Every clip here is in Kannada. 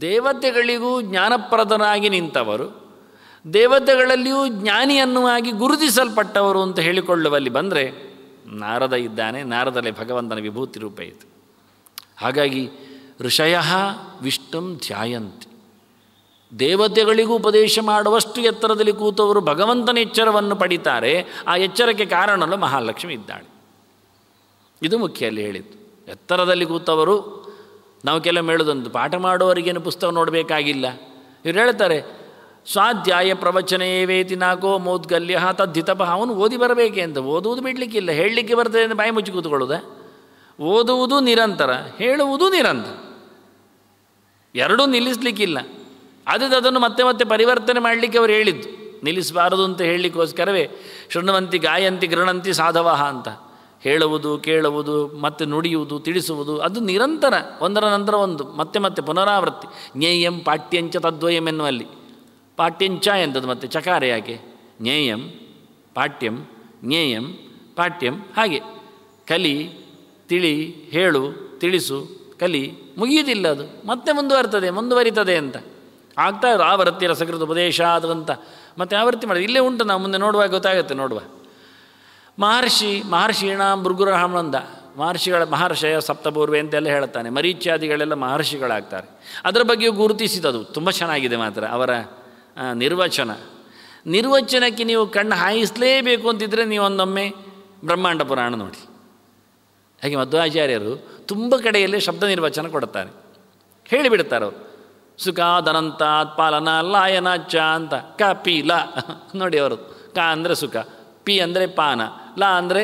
ದೇವತೆಗಳಿಗೂ ಜ್ಞಾನಪ್ರದನಾಗಿ ನಿಂತವರು, ದೇವತೆಗಳಲ್ಲಿಯೂ ಜ್ಞಾನಿ ಅನ್ನುವಾಗಿ ಗುರುತಿಸಲ್ಪಟ್ಟವರು ಅಂತ ಹೇಳಿಕೊಳ್ಳುವಲ್ಲಿ ಬಂದರೆ ನಾರದ ಇದ್ದಾನೆ, ನಾರದಲ್ಲೇ ಭಗವಂತನ ವಿಭೂತಿ ರೂಪ ಇತ್ತು ಹಾಗಾಗಿ ಋಷಯ ವಿಷ್ಣುಂ ಧ್ಯಾಯಂತಿ. ದೇವತೆಗಳಿಗೂ ಉಪದೇಶ ಮಾಡುವಷ್ಟು ಎತ್ತರದಲ್ಲಿ ಕೂತವರು ಭಗವಂತನ ಎಚ್ಚರವನ್ನು ಪಡಿತಾರೆ, ಆ ಎಚ್ಚರಕ್ಕೆ ಕಾರಣಲು ಮಹಾಲಕ್ಷ್ಮಿ ಇದ್ದಾಳೆ. ಇದು ಮುಖ್ಯ ಅಲ್ಲಿ ಹೇಳಿದ್ದು. ಎತ್ತರದಲ್ಲಿ ಕೂತವರು ನಾವು ಕೆಲವೊಮ್ಮೆ ಹೇಳೋದೊಂದು, ಪಾಠ ಮಾಡುವವರಿಗೇನು ಪುಸ್ತಕ ನೋಡಬೇಕಾಗಿಲ್ಲ. ಇವ್ರು ಹೇಳ್ತಾರೆ, ಸ್ವಾಧ್ಯಾಯ ಪ್ರವಚನ ಏವೇತಿ ನಾಕೋ ಮೋದ್ಗಲ್ಯ ತದ್ದಿತಪ ಅವನು ಓದಿ ಬರಬೇಕೆ ಅಂತ, ಓದುವುದು ಬಿಡಲಿಕ್ಕಿಲ್ಲ, ಹೇಳಲಿಕ್ಕೆ ಬರ್ತದೆ ಅಂತ ಬಾಯಿ ಮುಚ್ಚಿ ಕೂತ್ಕೊಳ್ಳೋದ? ಓದುವುದು ನಿರಂತರ, ಹೇಳುವುದು ನಿರಂತರ. ಎರಡೂ ನಿಲ್ಲಿಸಲಿಕ್ಕಿಲ್ಲ. ಅದು ಅದನ್ನು ಮತ್ತೆ ಮತ್ತೆ ಪರಿವರ್ತನೆ ಮಾಡಲಿಕ್ಕೆ ಅವರು ಹೇಳಿದ್ದು. ನಿಲ್ಲಿಸಬಾರದು ಅಂತ ಹೇಳಲಿಕ್ಕೋಸ್ಕರವೇ, ಶೃಣ್ವಂತಿ ಗಾಯಂತಿ ಗೃಣಂತಿ ಸಾಧವಹ ಅಂತ. ಹೇಳುವುದು, ಕೇಳುವುದು, ಮತ್ತೆ ನುಡಿಯುವುದು, ತಿಳಿಸುವುದು, ಅದು ನಿರಂತರ, ಒಂದರ ನಂತರ ಒಂದು, ಮತ್ತೆ ಮತ್ತೆ ಪುನರಾವೃತ್ತಿ. ಜ್ಞೇಯಂ ಪಾಠ್ಯಂಚ ತದ್ವಯಂ ಎನ್ನುವಲ್ಲಿ. ಪಾಠ್ಯಂಚ ಎಂದದು ಮತ್ತೆ ಚಕಾರ ಯಾಕೆ? ಜ್ಞೇಯಂ ಪಾಠ್ಯಂ ಜ್ಞೇಯಂ ಪಾಠ್ಯಂ ಹಾಗೆ. ಕಲಿ, ತಿಳಿ, ಹೇಳು, ತಿಳಿಸು, ಕಲಿ, ಮುಗಿಯುವುದಿಲ್ಲ ಅದು. ಮತ್ತೆ ಮುಂದುವರ್ತದೆ, ಮುಂದುವರಿತದೆ ಅಂತ. ಆಗ್ತಾ ಆವೃತ್ತಿ ರಸಕೃತ ಉಪದೇಶ ಅದು ಅಂತ ಮತ್ತೆ ಆವೃತ್ತಿ ಮಾಡಿ ಇಲ್ಲೇ ಉಂಟು, ನಾವು ಮುಂದೆ ನೋಡುವಾಗ ಗೊತ್ತಾಗುತ್ತೆ, ನೋಡುವ. ಮಹರ್ಷಿ, ಮಹರ್ಷೀಣ ಭೃಗುರಹಮಂದ ಮಹರ್ಷಿಗಳ ಮಹರ್ಷಯ ಸಪ್ತಪೂರ್ವೆ ಅಂತೆಲ್ಲ ಹೇಳ್ತಾನೆ ಮರೀಚ್ಯಾದಿಗಳೆಲ್ಲ ಮಹರ್ಷಿಗಳಾಗ್ತಾರೆ. ಅದರ ಬಗ್ಗೆಯೂ ಗುರುತಿಸಿದದು ತುಂಬ ಚೆನ್ನಾಗಿದೆ ಮಾತ್ರ ಅವರ ನಿರ್ವಚನ. ನಿರ್ವಚನಕ್ಕೆ ನೀವು ಕಣ್ಣು ಹಾಯಿಸಲೇಬೇಕು ಅಂತಿದ್ದರೆ ನೀವು ಒಂದೊಮ್ಮೆ ಬ್ರಹ್ಮಾಂಡ ಪುರಾಣ ನೋಡಿ. ಹಾಗೆ ಮಧ್ವಾಚಾರ್ಯರು ತುಂಬ ಕಡೆಯಲ್ಲಿ ಶಬ್ದ ನಿರ್ವಚನ ಕೊಡುತ್ತಾರೆ. ಹೇಳಿಬಿಡ್ತಾರೆ ಅವರು ಸುಖ ಧನಂತಾತ್ ಪಾಲನ ಲಾಯನ ಚ ಅಂತ ಕ ಪಿ ಲ ನೋಡಿ ಅವರು. ಕ ಅಂದರೆ ಸುಖ, ಪಿ ಅಂದರೆ ಪಾನ. ಲ ಅಂದರೆ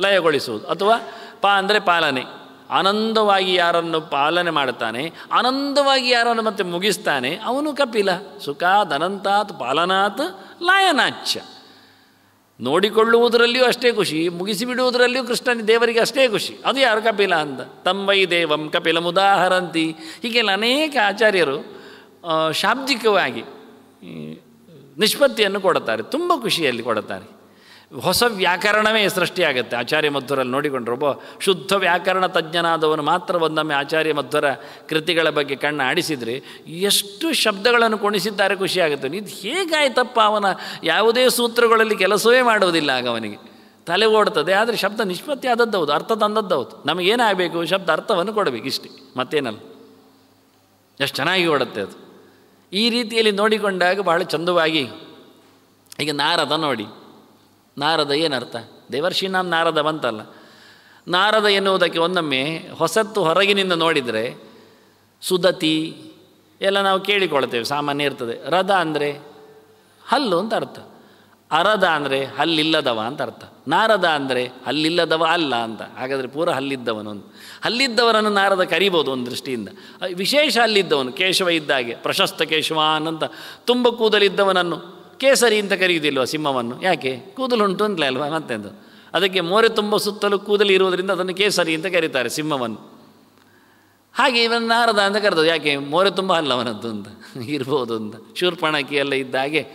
ಲಯಗೊಳಿಸುವುದು. ಅಥವಾ ಪ ಅಂದರೆ ಪಾಲನೆ. ಆನಂದವಾಗಿ ಯಾರನ್ನು ಪಾಲನೆ ಮಾಡುತ್ತಾನೆ, ಆನಂದವಾಗಿ ಯಾರನ್ನು ಮತ್ತೆ ಮುಗಿಸ್ತಾನೆ, ಅವನು ಕಪಿಲ. ಸುಖ, ಧನಂತಾತ್, ಪಾಲನಾತ್ ಲಾಯನಾಚ ನೋಡಿಕೊಳ್ಳುವುದರಲ್ಲಿಯೂ ಅಷ್ಟೇ ಖುಷಿ, ಮುಗಿಸಿಬಿಡುವುದರಲ್ಲಿಯೂ ಕೃಷ್ಣನ ದೇವರಿಗೆ ಅಷ್ಟೇ ಖುಷಿ. ಅದು ಯಾರು ಕಪಿಲ ಅಂತ ತಂಬೈ ದೇವಂ ಕಪಿಲ ಮುದಾಹರಂತಿ. ಹೀಗೆಲ್ಲ ಅನೇಕ ಆಚಾರ್ಯರು ಶಾಬ್ದಿಕವಾಗಿ ನಿಷ್ಪತ್ತಿಯನ್ನು ಕೊಡುತ್ತಾರೆ, ತುಂಬ ಖುಷಿಯಲ್ಲಿ ಕೊಡುತ್ತಾರೆ. ಹೊಸ ವ್ಯಾಕರಣವೇ ಸೃಷ್ಟಿಯಾಗುತ್ತೆ. ಆಚಾರ್ಯ ಮಧ್ವರಲ್ಲಿ ನೋಡಿಕೊಂಡ್ರು. ಒಬ್ಬ ಶುದ್ಧ ವ್ಯಾಕರಣ ತಜ್ಞನಾದವನು ಮಾತ್ರ ಒಂದೊಮ್ಮೆ ಆಚಾರ್ಯ ಮಧ್ವರ ಕೃತಿಗಳ ಬಗ್ಗೆ ಕಣ್ಣು ಆಡಿಸಿದರೆ ಎಷ್ಟು ಶಬ್ದಗಳನ್ನು ಕುಣಿಸಿದ್ದಾರೆ ಖುಷಿಯಾಗುತ್ತೆ. ಇದು ಹೇಗಾಯ್ತಪ್ಪ ಅವನ ಯಾವುದೇ ಸೂತ್ರಗಳಲ್ಲಿ ಕೆಲಸವೇ ಮಾಡುವುದಿಲ್ಲ ಆಗ ಅವನಿಗೆ. ತಲೆ ಓಡ್ತದೆ, ಆದರೆ ಶಬ್ದ ನಿಷ್ಪತ್ತಿ ಆದದ್ದು ಹೌದು ಅರ್ಥ ತಂದದ್ದು ಹೌದು ನಮಗೇನಾಗಬೇಕು? ಶಬ್ದ ಅರ್ಥವನ್ನು ಕೊಡಬೇಕು ಇಷ್ಟೇ, ಮತ್ತೇನಲ್ಲ. ಎಷ್ಟು ಚೆನ್ನಾಗಿ ಓಡುತ್ತೆ ಅದು. ಈ ರೀತಿಯಲ್ಲಿ ನೋಡಿಕೊಂಡಾಗ ಬಹಳ ಚಂದವಾಗಿ, ಈಗ ನಾರದ ನೋಡಿ. ನಾರದ ಏನರ್ಥ? ದೇವರ್ಷಿ ನಾಮ ನಾರದ ಬಂತಲ್ಲ ನಾರದ ಎನ್ನುವುದಕ್ಕೆ ಒಂದೊಮ್ಮೆ ಹೊಸತ್ತು ಹೊರಗಿನಿಂದ ನೋಡಿದರೆ ಸುದತಿ ಎಲ್ಲ ನಾವು ಕೇಳಿಕೊಳ್ತೇವೆ ಸಾಮಾನ್ಯ ಇರ್ತದೆ. ರದ ಅಂದರೆ ಹಲ್ಲು ಅಂತ ಅರ್ಥ. ಅರದ ಅಂದರೆ ಹಲ್ಲಿಲ್ಲದವ ಅಂತ ಅರ್ಥ. ನಾರದ ಅಂದರೆ ಹಲ್ಲಿಲ್ಲದವ ಅಲ್ಲ ಅಂತ. ಹಾಗಾದರೆ ಪೂರ ಹಲ್ಲಿದ್ದವನು ಅಂತ. ಹಲ್ಲಿದ್ದವರನ್ನು ನಾರದ ಕರಿಬೋದು ಒಂದು ದೃಷ್ಟಿಯಿಂದ. ವಿಶೇಷ ಅಲ್ಲಿದ್ದವನು ಕೇಶವ ಇದ್ದಾಗೆ, ಪ್ರಶಸ್ತ ಕೇಶವಾನ್ ಅಂತ ತುಂಬ ಕೂದಲಿದ್ದವನನ್ನು ಕೇಸರಿ ಅಂತ ಕರೆಯುವುದಿಲ್ವ ಸಿಂಹವನ್ನು? ಯಾಕೆ? ಕೂದಲುಂಟು ಅಂತಲೇ ಅಲ್ವಾ? ಮತ್ತೆಂದು? ಅದಕ್ಕೆ ಮೋರೆ ತುಂಬ ಸುತ್ತಲೂ ಕೂದಲು ಇರುವುದರಿಂದ ಅದನ್ನು ಕೇಸರಿ ಅಂತ ಕರೀತಾರೆ ಸಿಂಹವನ್ನು. ಹಾಗೆ ಇವನು ನಾರದ ಅಂತ ಕರೆದದ್ದು. ಯಾಕೆ? ಮೋರೆ ತುಂಬ ಅಲ್ಲ ಅವನದ್ದು ಅಂತ. ಇರ್ಬೋದು ಅಂತ. ಶೂರ್ಪಣಕಿ ಎಲ್ಲ ಇದ್ದ ಹಾಗೆ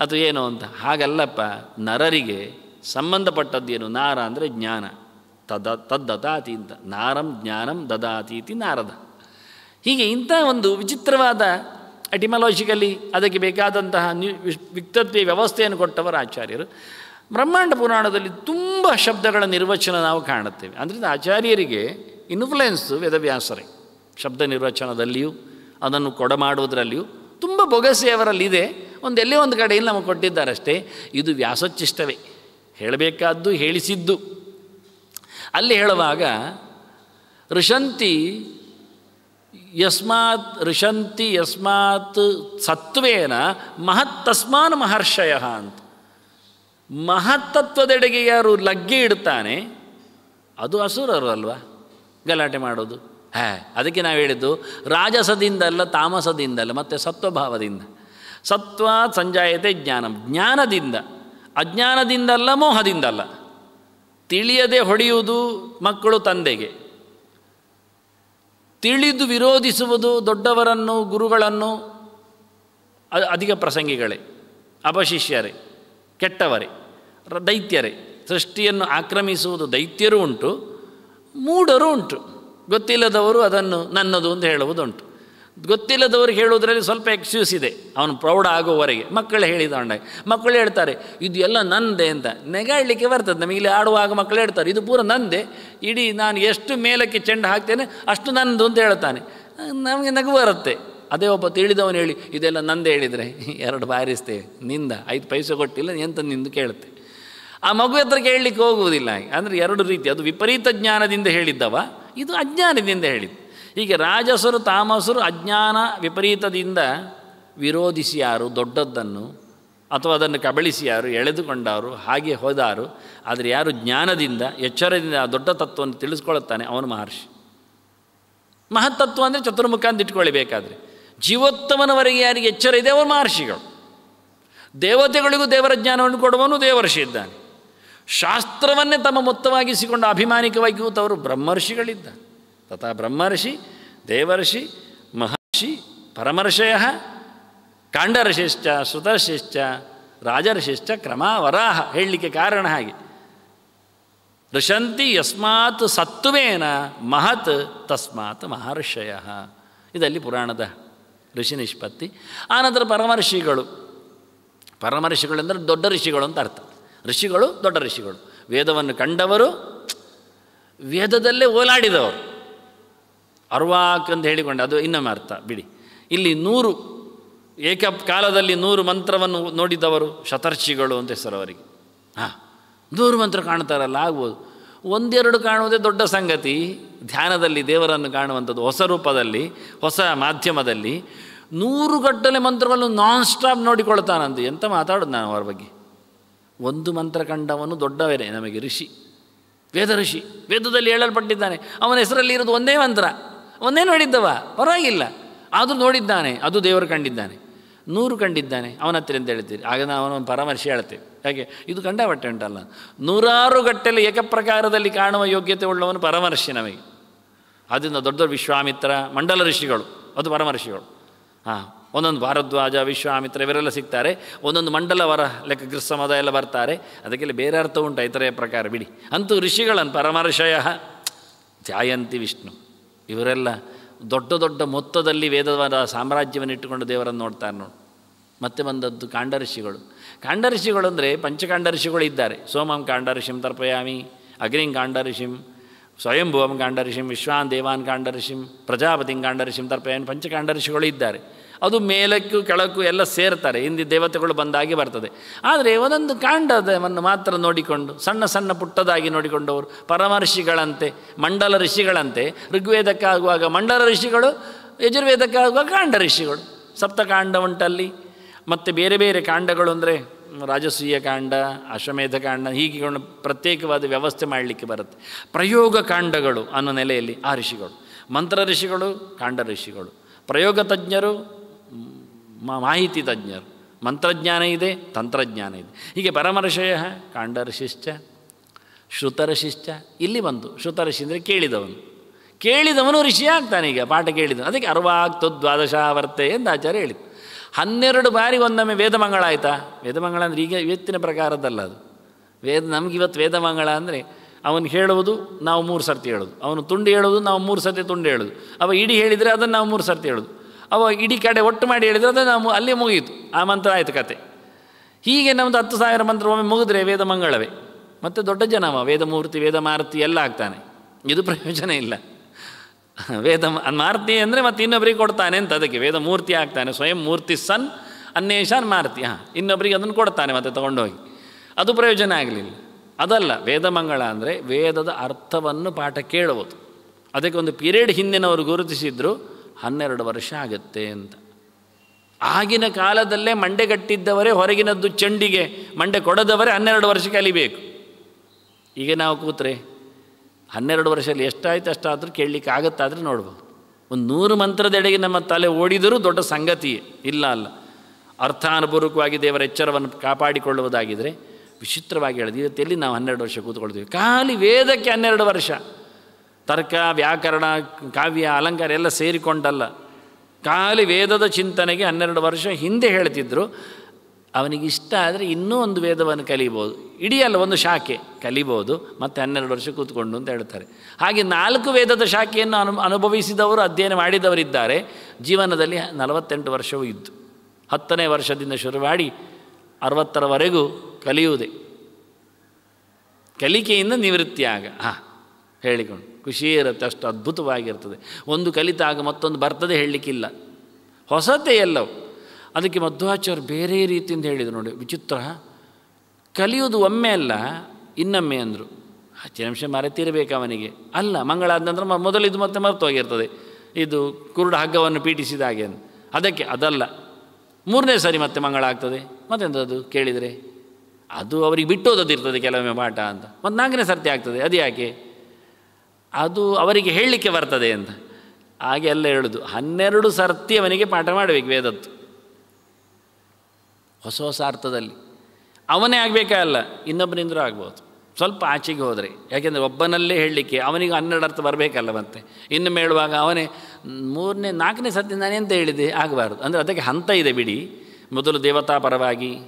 ಅದು ಏನು ಅಂತ. ಹಾಗಲ್ಲಪ್ಪ, ನರರಿಗೆ ಸಂಬಂಧಪಟ್ಟದ್ದು ಏನು? ನಾರ ಅಂದರೆ ಜ್ಞಾನ. ತದ ತದ್ದತಾತಿ ಅಂತ. ನಾರಂ ಜ್ಞಾನಂ ದದಾತೀತಿ ನಾರದ. ಹೀಗೆ ಇಂಥ ಒಂದು ವಿಚಿತ್ರವಾದ ಎಟಿಮಲಾಜಿಕಲಿ ಅದಕ್ಕೆ ಬೇಕಾದಂತಹ ವಿಕ್ತತ್ವ ವ್ಯವಸ್ಥೆಯನ್ನು ಕೊಟ್ಟವರು ಆಚಾರ್ಯರು. ಬ್ರಹ್ಮಾಂಡ ಪುರಾಣದಲ್ಲಿ ತುಂಬ ಶಬ್ದಗಳ ನಿರ್ವಚನ ನಾವು ಕಾಣುತ್ತೇವೆ. ಅಂದರೆ ಆಚಾರ್ಯರಿಗೆ ಇನ್ಫ್ಲುಯೆನ್ಸು ವೇದವ್ಯಾಸರೇ. ಶಬ್ದ ನಿರ್ವಚನದಲ್ಲಿಯೂ, ಅದನ್ನು ಕೊಡಮಾಡುವುದರಲ್ಲಿಯೂ ತುಂಬ ಬೊಗಸೆ ಅವರಲ್ಲಿದೆ. ಒಂದು ಎಲ್ಲೇ ಒಂದು ಕಡೆಯಲ್ಲಿ ನಮಗೆ ಕೊಟ್ಟಿದ್ದಾರಷ್ಟೇ. ಇದು ವ್ಯಾಸಚಿಷ್ಟವೇ ಹೇಳಬೇಕಾದ್ದು ಹೇಳಿಸಿದ್ದು. ಅಲ್ಲಿ ಹೇಳುವಾಗ ಋಷಂತಿ ಯಸ್ಮಾತ್ ಋಷಂತಿ, ಯಸ್ಮಾತ್ ಸತ್ವೇನ ಮಹತ್ತಸ್ಮಾನ್ ಮಹರ್ಷಯ ಅಂತ. ಮಹತ್ತತ್ವದೆಡೆಗೆ ಯಾರು ಲಗ್ಗೆ ಇಡ್ತಾನೆ, ಅದು ಅಸುರರು ಅಲ್ವಾ? ಗಲಾಟೆ ಮಾಡೋದು. ಹೇ, ಅದಕ್ಕೆ ನಾವು ಹೇಳಿದ್ದು, ರಾಜಸದಿಂದಲ್ಲ, ತಾಮಸದಿಂದಲ್ಲ, ಮತ್ತು ಸತ್ವಭಾವದಿಂದ. ಸತ್ವ ಸಂಜಾಯತೆ ಜ್ಞಾನ. ಜ್ಞಾನದಿಂದ. ಅಜ್ಞಾನದಿಂದಲ್ಲ, ಮೋಹದಿಂದಲ್ಲ. ತಿಳಿಯದೆ ಹೊಡೆಯುವುದು ಮಕ್ಕಳು ತಂದೆಗೆ. ತಿಳಿದು ವಿರೋಧಿಸುವುದು ದೊಡ್ಡವರನ್ನು, ಗುರುಗಳನ್ನು ಅಧಿಕ ಪ್ರಸಂಗಿಗಳೇ, ಅಪಶಿಷ್ಯರೇ, ಕೆಟ್ಟವರೇ ದೈತ್ಯರೇ. ಸೃಷ್ಟಿಯನ್ನು ಆಕ್ರಮಿಸುವುದು ದೈತ್ಯರು ಉಂಟು, ಮೂಢರು ಉಂಟು. ಗೊತ್ತಿಲ್ಲದವರು ಅದನ್ನು ನನ್ನದು ಅಂತ ಹೇಳುವುದುಂಟು. ಗೊತ್ತಿಲ್ಲದವರು ಹೇಳುವುದರಲ್ಲಿ ಸ್ವಲ್ಪ ಎಕ್ಸ್ಕ್ಯೂಸ್ ಇದೆ. ಅವನು ಪ್ರೌಢ ಆಗುವವರೆಗೆ. ಮಕ್ಕಳು ಹೇಳಿದ ಮಕ್ಕಳು ಹೇಳ್ತಾರೆ, ಇದು ಎಲ್ಲ ನಂದೆ ಅಂತ. ನೆಗಾಡಲಿಕ್ಕೆ ಬರ್ತದೆ. ನಮಗೆ ಇಲ್ಲಿ ಆಡುವಾಗ ಮಕ್ಕಳು ಹೇಳ್ತಾರೆ, ಇದು ಪೂರ ನಂದೆ. ಇಡೀ ನಾನು ಎಷ್ಟು ಮೇಲಕ್ಕೆ ಚೆಂಡು ಹಾಕ್ತೇನೆ ಅಷ್ಟು ನಂದು ಅಂತ ಹೇಳ್ತಾನೆ. ನಮಗೆ ನಗು ಬರುತ್ತೆ. ಅದೇ ಒಬ್ಬ ತಿಳಿದವನು ಹೇಳಿ, ಇದೆಲ್ಲ ನಂದು ಹೇಳಿದರೆ. ಎರಡು ಬಾರಿಸ್ತೇವೆ ನಿಂದ, ಐದು ಪೈಸೆ ಕೊಟ್ಟಿಲ್ಲ, ಎಂತ ನಿಂದು ಕೇಳುತ್ತೆ. ಆ ಮಗು ಹತ್ರ ಕೇಳಲಿಕ್ಕೆ ಹೋಗುವುದಿಲ್ಲ ಅಂದರೆ ಎರಡು ರೀತಿ, ಅದು ವಿಪರೀತ ಜ್ಞಾನದಿಂದ ಹೇಳಿದ್ದವ, ಇದು ಅಜ್ಞಾನದಿಂದ ಹೇಳಿದ್ದು. ಹೀಗೆ ರಾಜಸರು, ತಾಮಸರು ಅಜ್ಞಾನ ವಿಪರೀತದಿಂದ ವಿರೋಧಿಸಿ ಯಾರು, ದೊಡ್ಡದ್ದನ್ನು ಅಥವಾ ಅದನ್ನು ಕಬಳಿಸಿ ಯಾರು ಎಳೆದುಕೊಂಡವರು ಹಾಗೆ ಹೋದಾರು, ಆದರೆ ಯಾರು ಜ್ಞಾನದಿಂದ, ಎಚ್ಚರದಿಂದ ಆ ದೊಡ್ಡ ತತ್ವವನ್ನು ತಿಳಿಸ್ಕೊಳ್ಳುತ್ತಾನೆ ಅವನು ಮಹರ್ಷಿ. ಮಹತ್ತತ್ವ ಅಂದರೆ ಚತುರ್ಮುಖ ಅಂತ ಇಟ್ಕೊಳ್ಳಬೇಕಾದ್ರೆ ಜೀವೋತ್ತಮನವರೆಗೆ ಯಾರಿಗೆ ಎಚ್ಚರ ಇದೆ ಅವರು ಮಹರ್ಷಿಗಳು. ದೇವತೆಗಳಿಗೂ ದೇವರ ಜ್ಞಾನವನ್ನು ಕೊಡುವನು ದೇವರ್ಷಿ ಇದ್ದಾನೆ. ಶಾಸ್ತ್ರವನ್ನೇ ತಮ್ಮ ಮೊತ್ತವಾಗಿಸಿಕೊಂಡು ಅಭಿಮಾನಿಕವಾಗಿ ಕೂತವರು ಬ್ರಹ್ಮರ್ಷಿಗಳಿದ್ದ. ತಥಾ ಬ್ರಹ್ಮರ್ಷಿ, ದೇವರ್ಷಿ, ಮಹರ್ಷಿ, ಪರಮರ್ಷಯ ಕಾಂಡರ್ಷಿಶ್ಚ ಶ್ರುತರ್ಷಿಶ್ಚ ರಾಜರ್ಷಿಶ್ಚ ಕ್ರಮಾವರಾಹ ಹೇಳಲಿಕ್ಕೆ ಕಾರಣ ಹಾಗೆ. ಋಷಂತಿ ಯಸ್ಮಾತ್ ಸತ್ವೇನ ಮಹತ್ ತಸ್ಮಾತ್ ಮಹರ್ಷಯ. ಇದಲ್ಲಿ ಪುರಾಣದ ಋಷಿ ನಿಷ್ಪತ್ತಿ. ಆನಂತರ ಪರಮರ್ಷಿಗಳು ಪರಮರ್ಷಿಗಳೆಂದರೆ ದೊಡ್ಡ ಋಷಿಗಳು ಅಂತ ಅರ್ಥ. ಋಷಿಗಳು ದೊಡ್ಡ ಋಷಿಗಳು. ವೇದವನ್ನು ಕಂಡವರು ವೇದದಲ್ಲೇ ಓಲಾಡಿದವರು. ಅರ್ವಾಕ್ ಅಂತ ಹೇಳಿಕೊಂಡು ಅದು ಇನ್ನೊಮ್ಮೆ ಅರ್ಥ. ಬಿಡಿ. ಇಲ್ಲಿ ನೂರು ಏಕ ಕಾಲದಲ್ಲಿ ನೂರು ಮಂತ್ರವನ್ನು ನೋಡಿದವರು ಶತರ್ಷಿಗಳು ಅಂತ ಹೆಸರು ಅವರಿಗೆ. ಹಾಂ, ನೂರು ಮಂತ್ರ ಕಾಣ್ತಾರಲ್ಲ ಆಗ್ಬೋದು. ಒಂದೆರಡು ಕಾಣುವುದೇ ದೊಡ್ಡ ಸಂಗತಿ. ಧ್ಯಾನದಲ್ಲಿ ದೇವರನ್ನು ಕಾಣುವಂಥದ್ದು ಹೊಸ ರೂಪದಲ್ಲಿ, ಹೊಸ ಮಾಧ್ಯಮದಲ್ಲಿ. ನೂರು ಗಟ್ಟಲೆ ಮಂತ್ರವನ್ನು ನಾನ್ ಸ್ಟಾಪ್ ನೋಡಿಕೊಳ್ತಾನಂತೆ. ಎಂತ ಮಾತಾಡೋದು ನಾನು ಅವರ ಬಗ್ಗೆ? ಒಂದು ಮಂತ್ರ ಕಂಡವನು ದೊಡ್ಡವೇನೆ ನಮಗೆ ಋಷಿ. ವೇದ ಋಷಿ. ವೇದದಲ್ಲಿ ಹೇಳಲ್ಪಟ್ಟಿದ್ದಾನೆ. ಅವನ ಹೆಸರಲ್ಲಿ ಇರೋದು ಒಂದೇ ಮಂತ್ರ. ಒಂದೇ ನೋಡಿದ್ದವ. ಪರವಾಗಿಲ್ಲ. ಆದರೂ ನೋಡಿದ್ದಾನೆ. ಅದು ದೇವರು ಕಂಡಿದ್ದಾನೆ. ನೂರು ಕಂಡಿದ್ದಾನೆ, ಅವನ ಹತ್ತಿರ ಅಂತ ಹೇಳ್ತೀರಿ? ಆಗ ನಾವು ಅವನ ಪರಾಮರ್ಶೆ ಹೇಳ್ತೇವೆ ಹಾಗೆ ಇದು ಕಂಡಬಟ್ಟೆ ಉಂಟಲ್ಲ. ನೂರಾರು ಗಟ್ಟಲೆ ಏಕಪ್ರಕಾರದಲ್ಲಿ ಕಾಣುವ ಯೋಗ್ಯತೆ ಉಳ್ಳವನು ಪರಮರ್ಷಿ ನಮಗೆ. ಆದ್ದರಿಂದ ದೊಡ್ಡ ದೊಡ್ಡ ವಿಶ್ವಾಮಿತ್ರ, ಮಂಡಲ ಋಷಿಗಳು, ಅದು ಪರಮರ್ಷಿಗಳು ಹಾಂ, ಒಂದೊಂದು ಭಾರದ್ವಾಜ, ವಿಶ್ವಾಮಿತ್ರ ಇವರೆಲ್ಲ ಸಿಗ್ತಾರೆ. ಒಂದೊಂದು ಮಂಡಲವರ ಲೆಕ್ಕ ಗೃತ್ಸಮದ ಎಲ್ಲ ಬರ್ತಾರೆ. ಅದಕ್ಕೆಲ್ಲ ಬೇರೆ ಅರ್ಥ ಉಂಟು ಇತರ ಪ್ರಕಾರ, ಬಿಡಿ. ಅಂತೂ ಋಷಿಗಳನ್ನು ಪರಮರ್ಷಯ ಜಾಯಂತಿ ವಿಷ್ಣು. ಇವರೆಲ್ಲ ದೊಡ್ಡ ದೊಡ್ಡ ಮೊತ್ತದಲ್ಲಿ ವೇದವಾದ ಸಾಮ್ರಾಜ್ಯವನ್ನು ಇಟ್ಟುಕೊಂಡು ದೇವರನ್ನು ನೋಡ್ತಾರೆ ನೋಡಿ. ಮತ್ತೆ ಬಂದದ್ದು ಕಾಂಡಋಷಿಗಳು ಕಾಂಡಋಷಿಗಳು ಅಂದರೆ ಪಂಚಕಾಂಡಋಷಿಗಳು ಇದ್ದಾರೆ. ಸೋಮಂ ಕಾಂಡಋಷಿಂ ತರ್ಪಯಾಮಿ, ಅಗ್ನಿಂ ಕಾಂಡಋಷಿಂ ಸ್ವಯಂಭುವಂ ಕಾಂಡಋಷಿಂ ವಿಶ್ವಾನ್ ದೇವಾನ್ ಕಾಂಡಋಷಿಂ ಪ್ರಜಾಪತಿಂ ಕಾಂಡಋಷಿಂ ತರ್ಪಯಾಮಿ ಪಂಚಕಾಂಡಋಷಿಗಳು ಇದ್ದಾರೆ. ಅದು ಮೇಲಕ್ಕೂ ಕೆಳಕ್ಕೂ ಎಲ್ಲ ಸೇರ್ತಾರೆ. ಹಿಂದಿ ದೇವತೆಗಳು ಬಂದಾಗಿ ಬರ್ತದೆ. ಆದರೆ ಒಂದೊಂದು ಕಾಂಡದವನ್ನು ಮಾತ್ರ ನೋಡಿಕೊಂಡು, ಸಣ್ಣ ಸಣ್ಣ ಪುಟ್ಟದಾಗಿ ನೋಡಿಕೊಂಡವರು ಪರಮರ್ಷಿಗಳಂತೆ ಮಂಡಲ ಋಷಿಗಳಂತೆ, ಋಗ್ವೇದಕ್ಕಾಗುವಾಗ ಮಂಡಲ ಋಷಿಗಳು, ಯಜುರ್ವೇದಕ್ಕಾಗುವಾಗ ಕಾಂಡ ಋಷಿಗಳು. ಸಪ್ತಕಾಂಡ ಉಂಟಲ್ಲಿ ಮತ್ತು ಬೇರೆ ಬೇರೆ ಕಾಂಡಗಳು ಅಂದರೆ ರಾಜಸೂಯ ಕಾಂಡ, ಅಶ್ವಮೇಧ ಕಾಂಡ, ಹೀಗೆ ಪ್ರತ್ಯೇಕವಾದ ವ್ಯವಸ್ಥೆ ಮಾಡಲಿಕ್ಕೆ ಬರುತ್ತೆ. ಪ್ರಯೋಗ ಕಾಂಡಗಳು ಅನ್ನೋ ನೆಲೆಯಲ್ಲಿ ಆ ಋಷಿಗಳು. ಮಂತ್ರ ಋಷಿಗಳು, ಕಾಂಡ ಋಷಿಗಳು. ಪ್ರಯೋಗ ತಜ್ಞರು ಮಾಹಿತಿ ತಜ್ಞರು. ಮಂತ್ರಜ್ಞಾನ ಇದೆ, ತಂತ್ರಜ್ಞಾನ ಇದೆ. ಹೀಗೆ ಪರಮರ್ಷಯ ಕಾಂಡರ್ಷಿಶ್ಚ ಶ್ರುತರ್ಷಿಶ್ಚ ಇಲ್ಲಿ ಬಂತು ಶ್ರುತರ್ಷಿ ಅಂದರೆ ಕೇಳಿದವನು. ಕೇಳಿದವನು ಋಷಿ ಆಗ್ತಾನೆ ಈಗ, ಪಾಠ ಕೇಳಿದನು ಅದಕ್ಕೆ ಅರ್ವಾಗ್ತು ದ್ವಾದಶಾವರ್ತೆ ಎಂದು ಆಚಾರ್ಯ ಹೇಳಿದ್ದು ಹನ್ನೆರಡು ಬಾರಿ ಒಂದೊಮ್ಮೆ ವೇದಮಂಗಳ ಆಯಿತಾ? ವೇದಮಂಗಳ ಅಂದರೆ ಈಗ ಇವತ್ತಿನ ಪ್ರಕಾರದಲ್ಲ ಅದು. ವೇದ, ನಮ್ಗೆ ಇವತ್ತು ವೇದಮಂಗಳ ಅಂದರೆ ಅವನು ಹೇಳುವುದು, ನಾವು ಮೂರು ಸರ್ತಿ ಹೇಳೋದು. ಅವನು ತುಂಡು ಹೇಳೋದು ನಾವು ಮೂರು ಸರ್ತಿ ತುಂಡು ಹೇಳೋದು. ಅವ ಇಡೀ ಹೇಳಿದರೆ ಅದನ್ನು ನಾವು ಮೂರು ಸರ್ತಿ ಹೇಳೋದು. ಅವ ಇಡೀ ಕಡೆ ಒಟ್ಟು ಮಾಡಿ ಹೇಳಿದರೆ ಅದು ನಾವು ಅಲ್ಲೇ ಮುಗಿಯಿತು. ಆ ಮಂತ್ರ ಆಯಿತು ಕತೆ. ಹೀಗೆ ನಮ್ಮದು ಹತ್ತು ಸಾವಿರ ಮಂತ್ರ ಒಮ್ಮೆ ಮುಗಿದ್ರೆ ವೇದ ಮಂಗಳವೇ. ಮತ್ತು ದೊಡ್ಡ ಜನವ ವೇದ ಮೂರ್ತಿ, ವೇದ ಮಾರುತಿ ಎಲ್ಲ ಆಗ್ತಾನೆ. ಇದು ಪ್ರಯೋಜನ ಇಲ್ಲ. ವೇದ ಮಾರುತಿ ಅಂದರೆ ಮತ್ತೆ ಇನ್ನೊಬ್ಬರಿಗೆ ಕೊಡ್ತಾನೆ ಅಂತ ಅದಕ್ಕೆ. ವೇದ ಮೂರ್ತಿ ಆಗ್ತಾನೆ, ಸ್ವಯಂ ಮೂರ್ತಿ ಸನ್ ಅನ್ನೇಶಾನ್ ಮಾರುತಿ. ಹಾಂ ಇನ್ನೊಬ್ಬರಿಗೆ ಅದನ್ನು ಕೊಡ್ತಾನೆ ಮತ್ತೆ ತೊಗೊಂಡೋಗಿ. ಅದು ಪ್ರಯೋಜನ ಆಗಲಿಲ್ಲ. ಅದಲ್ಲ ವೇದಮಂಗಳ ಅಂದರೆ ವೇದದ ಅರ್ಥವನ್ನು ಪಾಠ ಕೇಳುವುದು. ಅದಕ್ಕೆ ಒಂದು ಪೀರಿಯಡ್ ಹಿಂದಿನವರು ಗುರುತಿಸಿದ್ರು. ಹನ್ನೆರಡು ವರ್ಷ ಆಗುತ್ತೆ ಅಂತ. ಆಗಿನ ಕಾಲದಲ್ಲೇ ಮಂಡೆ ಕಟ್ಟಿದ್ದವರೇ ಹೊರಗಿನದ್ದು ಚೆಂಡಿಗೆ, ಮಂಡೆ ಕೊಡದವರೇ ಹನ್ನೆರಡು ವರ್ಷ ಕಲಿಬೇಕು. ಈಗ ನಾವು ಕೂತ್ರೆ ಹನ್ನೆರಡು ವರ್ಷದಲ್ಲಿ ಎಷ್ಟಾಯ್ತು ಅಷ್ಟಾದರೂ ಕೇಳಲಿಕ್ಕೆ ಆಗುತ್ತಾದರೆ ನೋಡ್ಬೋದು. ಒಂದು ನೂರು ಮಂತ್ರದೆಡೆಗೆ ನಮ್ಮ ತಲೆ ಓಡಿದರೂ ದೊಡ್ಡ ಸಂಗತಿಯೇ, ಇಲ್ಲ ಅಲ್ಲ. ಅರ್ಥಾನುಪೂರ್ವಕವಾಗಿ ದೇವರ ಎಚ್ಚರವನ್ನು ಕಾಪಾಡಿಕೊಳ್ಳುವುದಾಗಿದ್ದರೆ ವಿಚಿತ್ರವಾಗಿ ಹೇಳಿದೆ ಇವತ್ತೆಲ್ಲಿ ನಾವು ಹನ್ನೆರಡು ವರ್ಷ ಕೂತ್ಕೊಳ್ತೀವಿ? ಖಾಲಿ ವೇದಕ್ಕೆ ಹನ್ನೆರಡು ವರ್ಷ. ತರ್ಕ, ವ್ಯಾಕರಣ, ಕಾವ್ಯ, ಅಲಂಕಾರ ಎಲ್ಲ ಸೇರಿಕೊಂಡಲ್ಲ. ಖಾಲಿ ವೇದದ ಚಿಂತನೆಗೆ ಹನ್ನೆರಡು ವರ್ಷ ಹಿಂದೆ ಹೇಳ್ತಿದ್ರು. ಅವನಿಗೆ ಇಷ್ಟ ಆದರೆ ಇನ್ನೂ ಒಂದು ವೇದವನ್ನು ಕಲಿಬೋದು. ಇಡೀ ಅಲ್ಲ, ಒಂದು ಶಾಖೆ ಕಲಿಬೋದು. ಮತ್ತು ಹನ್ನೆರಡು ವರ್ಷ ಕೂತ್ಕೊಂಡು ಅಂತ ಹೇಳ್ತಾರೆ. ಹಾಗೆ ನಾಲ್ಕು ವೇದದ ಶಾಖೆಯನ್ನು ಅನು, ಅನುಭವಿಸಿದವರು, ಅಧ್ಯಯನ ಮಾಡಿದವರಿದ್ದಾರೆ. ಜೀವನದಲ್ಲಿ ನಲವತ್ತೆಂಟು ವರ್ಷವೂ ಇದ್ದು. ಹತ್ತನೇ ವರ್ಷದಿಂದ ಶುರು ಮಾಡಿ ಅರವತ್ತರವರೆಗೂ ಕಲಿಯುವುದೇ. ಕಲಿಕೆಯಿಂದ ನಿವೃತ್ತಿಯಾಗ. ಹಾಂ, ಹೇಳಿಕೊಂಡು. ಖುಷಿ ಇರುತ್ತೆ, ಅಷ್ಟು ಅದ್ಭುತವಾಗಿರ್ತದೆ. ಒಂದು ಕಲಿತಾಗ ಮತ್ತೊಂದು ಬರ್ತದೆ ಹೇಳಲಿಕ್ಕಿಲ್ಲ. ಹೊಸತೇ ಎಲ್ಲವು. ಅದಕ್ಕೆ ಮಧ್ವಾಚಾರ್ಯರು ಬೇರೆ ರೀತಿಯಿಂದ ಹೇಳಿದರು ನೋಡಿ, ವಿಚಿತ್ರ. ಕಲಿಯುವುದು ಒಮ್ಮೆ ಅಲ್ಲ, ಇನ್ನೊಮ್ಮೆ ಅಂದರು. ಹತ್ತು ನಿಮಿಷ ಮರೆತಿರಬೇಕು ಅವನಿಗೆ. ಅಲ್ಲ, ಮಂಗಳ ನಂತರ ಮ- ಮೊದಲು ಇದು ಮತ್ತೆ ಮರೆತು ಹೋಗಿರ್ತದೆ. ಇದು ಕುರುಡ ಹಗ್ಗವನ್ನು ಪೀಡಿಸಿದ ಹಾಗೆ ಅದಕ್ಕೆ ಅದಲ್ಲ. ಮೂರನೇ ಸಾರಿ ಮತ್ತೆ ಮಂಗಳ ಆಗ್ತದೆ. ಮತ್ತೆಂಥದ್ದು ಕೇಳಿದರೆ? ಅದು ಅವರಿಗೆ ಬಿಟ್ಟೋದದಿರ್ತದೆ ಕೆಲವೊಮ್ಮೆ ಪಾಠ ಅಂತ. ಮತ್ತು ನಾಲ್ಕನೇ ಸರ್ತಿ ಆಗ್ತದೆ. ಅದು ಯಾಕೆ? ಅದು ಅವರಿಗೆ ಹೇಳಲಿಕ್ಕೆ ಬರ್ತದೆ ಅಂತ. ಹಾಗೆ ಎಲ್ಲ ಹೇಳೋದು. ಹನ್ನೆರಡು ಸರ್ತಿ ಅವನಿಗೆ ಪಾಠ ಮಾಡಬೇಕು ವೇದತ್ತು ಹೊಸ ಹೊಸ ಅರ್ಥದಲ್ಲಿ. ಅವನೇ ಆಗಬೇಕಲ್ಲ ಇನ್ನೊಬ್ಬನಿಂದರೂ ಆಗ್ಬೋದು. ಸ್ವಲ್ಪ ಆಚೆಗೆ ಹೋದರೆ. ಯಾಕೆಂದರೆ ಒಬ್ಬನಲ್ಲೇ ಹೇಳಲಿಕ್ಕೆ ಅವನಿಗೆ ಹನ್ನೆರಡು ಅರ್ಥ ಬರಬೇಕಲ್ಲ ಮತ್ತೆ. ಇನ್ನು ಹೇಳುವಾಗ ಅವನೇ, ಮೂರನೇ, ನಾಲ್ಕನೇ ಸರ್ತಿ ನಾನೆಂತ ಹೇಳಿದೆ? ಆಗಬಾರ್ದು. ಅಂದರೆ ಅದಕ್ಕೆ ಹಂತ ಇದೆ ಬಿಡಿ. ಮೊದಲು ದೇವತಾ ಪರವಾಗಿ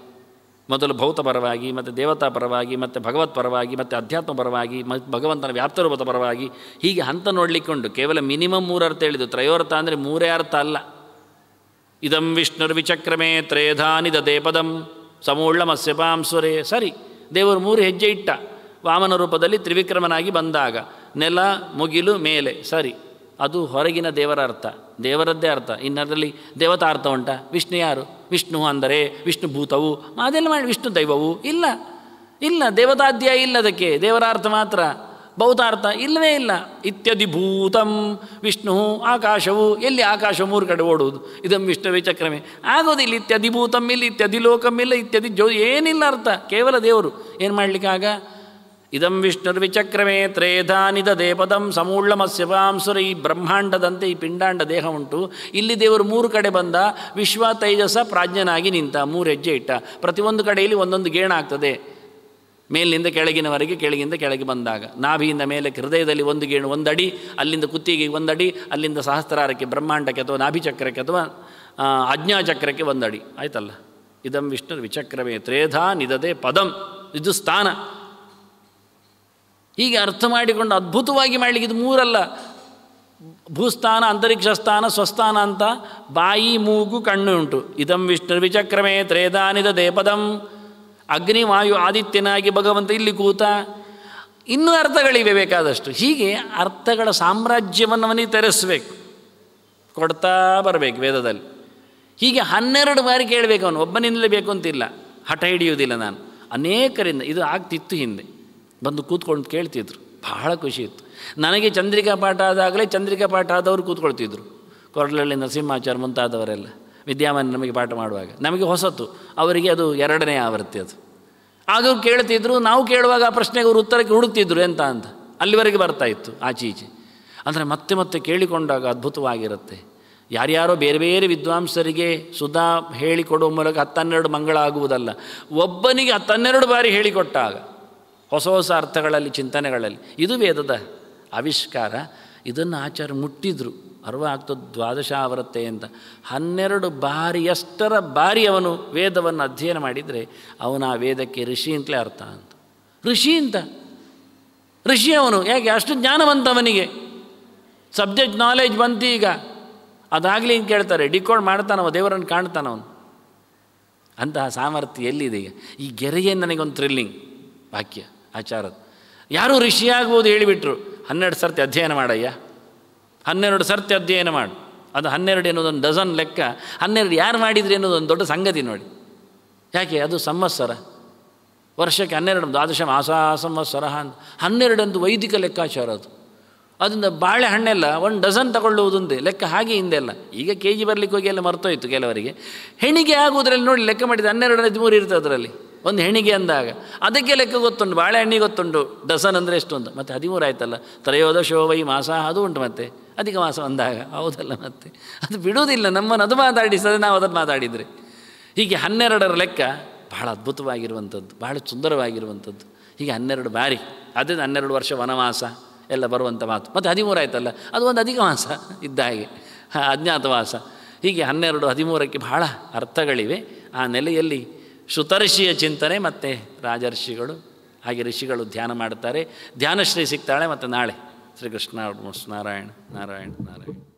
ಮೊದಲು ಭೌತ ಪರವಾಗಿ, ಮತ್ತು ದೇವತಾ ಪರವಾಗಿ, ಮತ್ತು ಭಗವತ್ ಪರವಾಗಿ, ಮತ್ತು ಅಧ್ಯಾತ್ಮ ಪರವಾಗಿ, ಮತ್ತು ಭಗವಂತನ ವ್ಯಾಪ್ತರೂಪದ ಪರವಾಗಿ ಹೀಗೆ ಹಂತ ನೋಡಲಿಕ್ಕುಂಟು. ಕೇವಲ ಮಿನಿಮಮ್ ಮೂರರ್ಥ ಹೇಳಿದ್ದು. ತ್ರಯೋರ್ಥ ಅಂದರೆ ಮೂರೇ ಅರ್ಥ ಅಲ್ಲ. ಇದಂ ವಿಷ್ಣುರ್ವಿಚಕ್ರಮೇ ತ್ರೇಧಾನಿದ ದೇಪದಂ ಸಮೂಳ್ಳ ಮತ್ಸ್ಯಪಾಂಸುರೇ ಸರಿ, ದೇವರು ಮೂರು ಹೆಜ್ಜೆ ಇಟ್ಟ. ವಾಮನ ರೂಪದಲ್ಲಿ ತ್ರಿವಿಕ್ರಮನಾಗಿ ಬಂದಾಗ ನೆಲ, ಮುಗಿಲು, ಮೇಲೆ. ಸರಿ, ಅದು ಹೊರಗಿನ ದೇವರ ಅರ್ಥ. ದೇವರದ್ದೇ ಅರ್ಥ. ಇನ್ನದರಲ್ಲಿ ದೇವತಾ ಅರ್ಥ ಉಂಟಾ? ವಿಷ್ಣು ಯಾರು? ವಿಷ್ಣು ಅಂದರೆ ವಿಷ್ಣು ಭೂತವು. ಅದೆಲ್ಲ ಮಾಡಿ ವಿಷ್ಣು ದೈವವು? ಇಲ್ಲ. ಇಲ್ಲ ದೇವತಾಧ್ಯಾಯ ಇಲ್ಲ ಅದಕ್ಕೆ. ದೇವರಾರ್ಥ ಮಾತ್ರ. ಭೌತಾರ್ಥ ಇಲ್ಲವೇ ಇಲ್ಲ. ಇತ್ಯದಿ ಭೂತಂ ವಿಷ್ಣು ಆಕಾಶವು. ಎಲ್ಲಿ ಆಕಾಶ ಮೂರು ಕಡೆ ಓಡುವುದು? ಇದಂ ವಿಷ್ಣುವೇ ಚಕ್ರಮೇ ಆಗೋದಿಲ್ಲ ಇತ್ಯದಿ ಭೂತಂ ಇಲ್ಲ ಇತ್ಯದಿ ಲೋಕಂ ಇಲ್ಲ ಇತ್ಯದಿ ಜೋ ಏನಿಲ್ಲ ಅರ್ಥ. ಕೇವಲ ದೇವರು. ಏನು ಮಾಡಲಿಕ್ಕಾಗ? ಇದಂ ವಿಷ್ಣುರ್ವಿಚಕ್ರಮೇ ತ್ರೇಧಾನಿದ ದೇಪದಂ ಸಮೂಳ್ಳ ವಾಂಸುರ ಈ ಬ್ರಹ್ಮಾಂಡದಂತೆ ಈ ಪಿಂಡಾಂಡ ದೇಹ ಉಂಟು ಇಲ್ಲಿ ದೇವರು ಮೂರು ಕಡೆ ಬಂದ, ವಿಶ್ವ ತೈಜಸ ಪ್ರಾಜ್ಞನಾಗಿ ನಿಂತ, ಮೂರು ಹೆಜ್ಜೆ ಇಟ್ಟ. ಪ್ರತಿಯೊಂದು ಕಡೆಯಲ್ಲಿ ಒಂದೊಂದು ಗೇಣ ಆಗ್ತದೆ ಮೇಲಿನಿಂದ ಕೆಳಗಿನವರೆಗೆ, ಕೆಳಗಿಂದ ಕೆಳಗೆ ಬಂದಾಗ. ನಾಭಿಯಿಂದ ಮೇಲೆ ಹೃದಯದಲ್ಲಿ ಒಂದು ಗೇಣು ಒಂದಡಿ, ಅಲ್ಲಿಂದ ಕುತ್ತಿಗೆ ಒಂದಡಿ, ಅಲ್ಲಿಂದ ಸಹಸ್ರಾರಕ್ಕೆ ಬ್ರಹ್ಮಾಂಡಕ್ಕೆ ಅಥವಾ ನಾಭಿಚಕ್ರಕ್ಕೆ ಅಥವಾ ಆಜ್ಞಾಚಕ್ರಕ್ಕೆ ಒಂದಡಿ. ಆಯ್ತಲ್ಲ? ಇದಂ ವಿಷ್ಣು ವಿಚಕ್ರವೇ ತ್ರೇಧಾ ನಿಧದೆ ಪದಂ. ಇದು ಸ್ಥಾನ. ಹೀಗೆ ಅರ್ಥ ಮಾಡಿಕೊಂಡು ಅದ್ಭುತವಾಗಿ ಮಾಡಲಿಕ್ಕೆ ಇದು ಮೂರಲ್ಲ. ಭೂಸ್ಥಾನ, ಅಂತರಿಕ್ಷ ಸ್ಥಾನ, ಸ್ವಸ್ಥಾನ ಅಂತ ಬಾಯಿ, ಮೂಗು, ಕಣ್ಣು ಉಂಟು. ಇದಂ ವಿಷ್ಣು ವಿಚಕ್ರಮೇ ತ್ರೇದಾನಿದ ದೇಪದಂ. ಅಗ್ನಿ, ವಾಯು, ಆದಿತ್ಯನಾಗಿ ಭಗವಂತ ಇಲ್ಲಿ ಕೂತ ಇನ್ನೂ ಅರ್ಥಗಳಿವೆ ಬೇಕಾದಷ್ಟು. ಹೀಗೆ ಅರ್ಥಗಳ ಸಾಮ್ರಾಜ್ಯವನ್ನು ಅವನಿಗೆ ತೆರೆಸಬೇಕು. ಕೊಡ್ತಾ ಬರಬೇಕು ವೇದದಲ್ಲಿ. ಹೀಗೆ ಹನ್ನೆರಡು ಬಾರಿ ಕೇಳಬೇಕು ಅವನು. ಒಬ್ಬನಿಂದಲೇ ಬೇಕು ಅಂತಿಲ್ಲ. ಹಠ ಹಿಡಿಯುವುದಿಲ್ಲ ನಾನು. ಅನೇಕರಿಂದ. ಇದು ಆಗ್ತಿತ್ತು ಹಿಂದೆ. ಬಂದು ಕೂತ್ಕೊಂಡು ಕೇಳ್ತಿದ್ರು. ಬಹಳ ಖುಷಿ ಇತ್ತು. ನನಗೆ ಚಂದ್ರಿಕಾ ಪಾಠ ಆದಾಗಲೇ ಚಂದ್ರಿಕಾ ಪಾಠ ಆದವರು ಕೂತ್ಕೊಳ್ತಿದ್ರು. ಕೊರಳಲ್ಲಿ ನರಸಿಂಹಾಚಾರ್ಯ ಮುಂತಾದವರೆಲ್ಲ. ವಿದ್ಯಾಮಾನ್ಯ ನಮಗೆ ಪಾಠ ಮಾಡುವಾಗ. ನಮಗೆ ಹೊಸತು. ಅವರಿಗೆ ಅದು ಎರಡನೇ ಆವೃತ್ತಿ ಅದು. ಆಗ ಕೇಳ್ತಿದ್ರು. ನಾವು ಕೇಳುವಾಗ ಆ ಪ್ರಶ್ನೆಗೆ ಅವರು ಉತ್ತರಕ್ಕೆ ಹುಡುಕ್ತಿದ್ರು ಎಂತ ಅಂತ. ಅಲ್ಲಿವರೆಗೆ ಬರ್ತಾ ಇತ್ತು ಆಚೆ ಈಚೆ ಅಂದರೆ ಮತ್ತೆ ಮತ್ತೆ ಕೇಳಿಕೊಂಡಾಗ ಅದ್ಭುತವಾಗಿರುತ್ತೆ. ಯಾರ್ಯಾರೋ ಬೇರೆ ಬೇರೆ ವಿದ್ವಾಂಸರಿಗೆ ಸುಧಾ ಹೇಳಿಕೊಡುವ ಮೂಲಕ ಹತ್ತನ್ನೆರಡು ಮಂಗಳ ಆಗುವುದಲ್ಲ. ಒಬ್ಬನಿಗೆ ಹತ್ತನ್ನೆರಡು ಬಾರಿ ಹೇಳಿಕೊಟ್ಟಾಗ ಹೊಸ ಹೊಸ ಅರ್ಥಗಳಲ್ಲಿ, ಚಿಂತನೆಗಳಲ್ಲಿ. ಇದು ವೇದದ ಆವಿಷ್ಕಾರ. ಇದನ್ನು ಆಚಾರ್ಯ ಮುಟ್ಟಿದ್ರು. ಅರ್ವ ಆಗ್ತದೆ ದ್ವಾದಶಾವರತ್ತೆ ಅಂತ. ಹನ್ನೆರಡು ಬಾರಿ ಎಷ್ಟರ ಬಾರಿ ಅವನು ವೇದವನ್ನು ಅಧ್ಯಯನ ಮಾಡಿದರೆ ಅವನು ಆ ವೇದಕ್ಕೆ ಋಷಿ ಅಂತಲೇ ಅರ್ಥ ಅಂತ. ಋಷಿ ಅಂತ. ಋಷಿ ಅವನು. ಯಾಕೆ? ಅಷ್ಟು ಜ್ಞಾನವಂತ ಅವನಿಗೆ ಸಬ್ಜೆಕ್ಟ್ ನಾಲೆಜ್ ಬಂತು ಈಗ. ಅದಾಗಲಿ ಅಂತ ಕೇಳ್ತಾರೆ. ಡಿಕೋಡ್ ಮಾಡ್ತಾನವ, ದೇವರನ್ನು ಕಾಣ್ತಾನವನು ಅಂತಹ ಸಾಮರ್ಥ್ಯ ಎಲ್ಲಿದೆ ಈಗ? ಈ ಗೆರೆಯೇ ನನಗೊಂದು ಥ್ರಿಲ್ಲಿಂಗ್ ವಾಕ್ಯ. ಆಚಾರದ್ದು. ಯಾರೂ ಋಷಿಯಾಗ್ಬೋದು ಹೇಳಿಬಿಟ್ರು, ಹನ್ನೆರಡು ಸರ್ತಿ ಅಧ್ಯಯನ ಮಾಡಯ್ಯ. ಹನ್ನೆರಡು ಸರ್ತಿ ಅಧ್ಯಯನ ಮಾಡು. ಅದು ಹನ್ನೆರಡು ಎನ್ನುವುದೊಂದು ಡಜನ್ ಲೆಕ್ಕ, ಹನ್ನೆರಡು ಯಾರು ಮಾಡಿದ್ರಿ ಅನ್ನೋದೊಂದು ದೊಡ್ಡ ಸಂಗತಿ ನೋಡಿ. ಯಾಕೆ? ಅದು ಸಂವತ್ಸರ. ವರ್ಷಕ್ಕೆ ಹನ್ನೆರಡು ದ್ವಾದಶ ಮಾಸ ಸಂವತ್ಸರ ಅಂತ. ಹನ್ನೆರಡೊಂದು ವೈದಿಕ ಲೆಕ್ಕಾಚಾರ ಅದು. ಅದರಿಂದ ಬಾಳೆಹಣ್ಣೆಲ್ಲ ಒಂದು ಡಜನ್ ತಗೊಳ್ಳುವುದೊಂದೇ, ಲೆಕ್ಕ ಹಾಗೆ ಹಿಂದೆಲ್ಲ ಈಗ ಕೆ ಜಿ ಬರಲಿಕ್ಕೆ ಹೋಗಿ ಎಲ್ಲ ಮರ್ತೋಯ್ತು ಕೆಲವರಿಗೆ. ಹೆಣಿಗೆ ಆಗುವುದರಲ್ಲಿ ನೋಡಿ ಲೆಕ್ಕ ಮಾಡಿದ ಹನ್ನೆರಡು ಹದಿಮೂರು ಇರ್ತದೆ ಅದರಲ್ಲಿ. ಒಂದು ಹೆಣಿಗೆ ಅಂದಾಗ. ಅದಕ್ಕೆ ಲೆಕ್ಕ ಗೊತ್ತುಂಟು ಬಾಳೆಹಣ್ಣಿಗೆ ಗೊತ್ತುಂಟು ಡಸನ್ ಅಂದರೆ ಎಷ್ಟು ಅಂತ. ಮತ್ತು ಹದಿಮೂರು ಆಯ್ತಲ್ಲ, ತ್ರಯೋದಶೋ ವೈ ಮಾಸ, ಅದು ಉಂಟು ಮತ್ತೆ. ಅಧಿಕ ಮಾಸ ಅಂದಾಗ ಹೌದಲ್ಲ ಮತ್ತೆ. ಅದು ಬಿಡುವುದಿಲ್ಲ, ನಮ್ಮನ್ನು ಅದು ಮಾತಾಡಿಸದೆ ನಾವು ಅದನ್ನು ಮಾತಾಡಿದರೆ. ಹೀಗೆ ಹನ್ನೆರಡರ ಲೆಕ್ಕ ಬಹಳ ಅದ್ಭುತವಾಗಿರುವಂಥದ್ದು, ಬಹಳ ಸುಂದರವಾಗಿರುವಂಥದ್ದು. ಹೀಗೆ ಹನ್ನೆರಡು ಬಾರಿ, ಅದೇ ಹನ್ನೆರಡು ವರ್ಷ ವನವಾಸ ಎಲ್ಲ ಬರುವಂಥ ಮಾತು. ಮತ್ತು ಹದಿಮೂರು ಆಯ್ತಲ್ಲ, ಅದು ಒಂದು ಅಧಿಕ ಮಾಸ ಇದ್ದ ಹಾಗೆ, ಅಜ್ಞಾತವಾಸ. ಹೀಗೆ ಹನ್ನೆರಡು, ಹದಿಮೂರಕ್ಕೆ ಬಹಳ ಅರ್ಥಗಳಿವೆ. ಆ ನೆಲೆಯಲ್ಲಿ ಶುತರ್ಷಿಯ ಚಿಂತನೆ ಮತ್ತು ರಾಜರ್ಷಿಗಳು, ಹಾಗೆ ಋಷಿಗಳು ಧ್ಯಾನ ಮಾಡ್ತಾರೆ ಧ್ಯಾನಶ್ರೀ ಸಿಗ್ತಾಳೆ ಮತ್ತು ನಾಳೆ. ಶ್ರೀಕೃಷ್ಣ ನಾರಾಯಣ ನಾರಾಯಣ ನಾರಾಯಣ.